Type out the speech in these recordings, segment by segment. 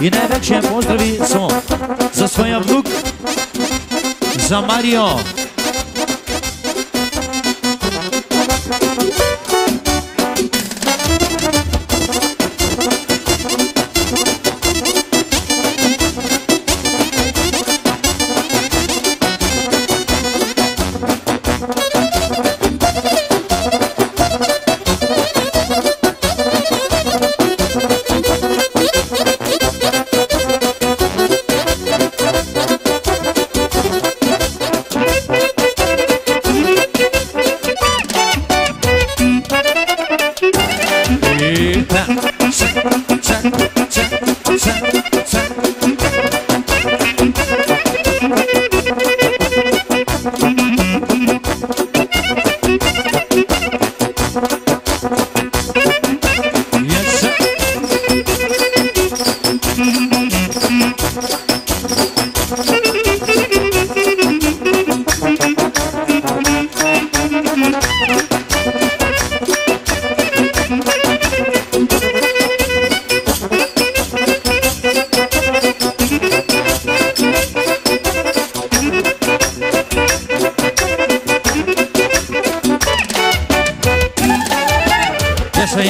И najveće pozdravi samo za svoja vnuk, za Mario. check, check.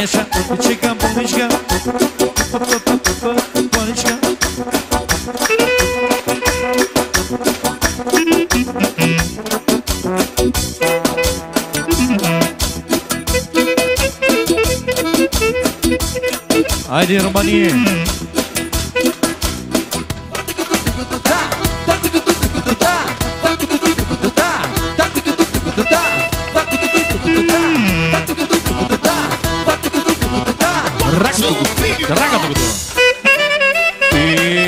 Deixa, estica, estica Estica Haydi Romani see.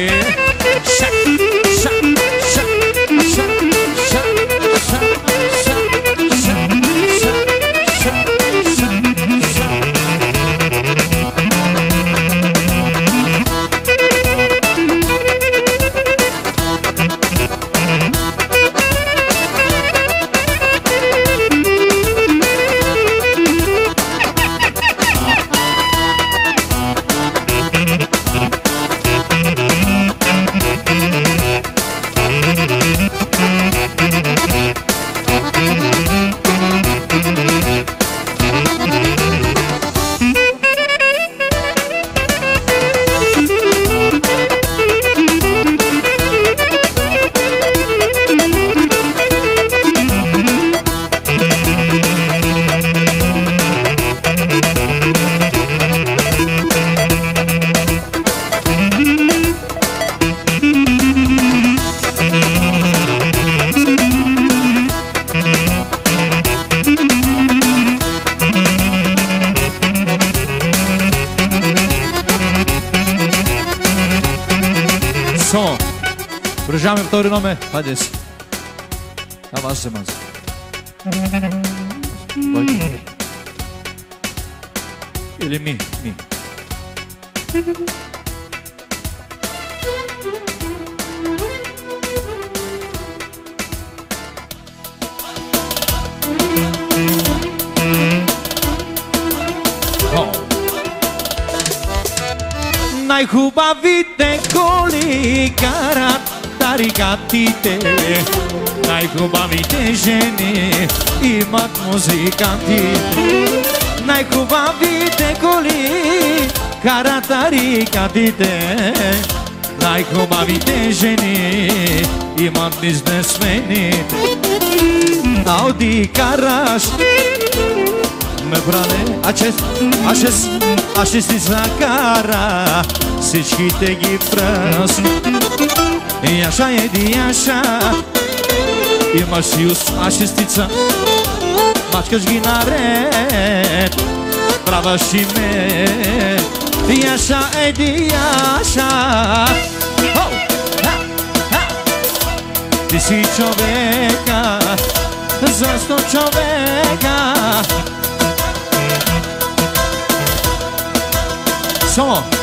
втори номер. Хайде си. Ама аз се маза. Или ми, ми. Най-хубавите коли карат тарикатите Најхубавите жени имат музиканти. Најхубавите коли кара тарикатите Најхубавите жени имат бизнесмени. Ауди караш ме бране а чест, а чест, Аз ще си закара всичките ги пръст Яша еди яша Имаш и осма шестица Мачкаш ги наред Праваш и ме Яша еди яша Оу! Ти си човека за сто човека Zašto čoveka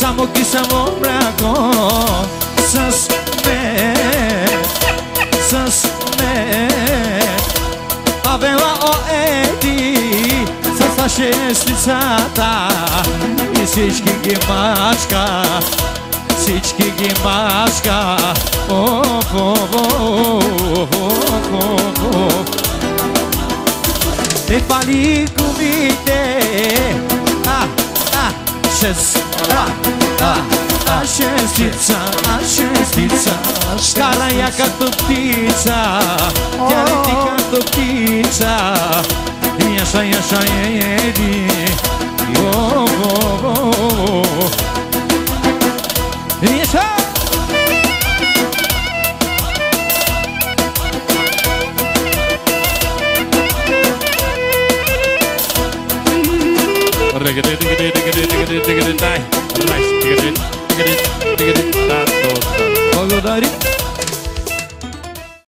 Samo tripet Samo mrago. Sas me Sas me. Aveva o edi Sa sa ta I sički gimačka Sički gimačka Of, of, of, of, Ti pali kumite. Ah, ah, shes Ah, ah, ah, shestica Ah, shestica Shkara ja ka ptica Djali oh. ti ka të ptica Jasha, jasha, je, je, di. Oh, oh, oh, oh Благодарить.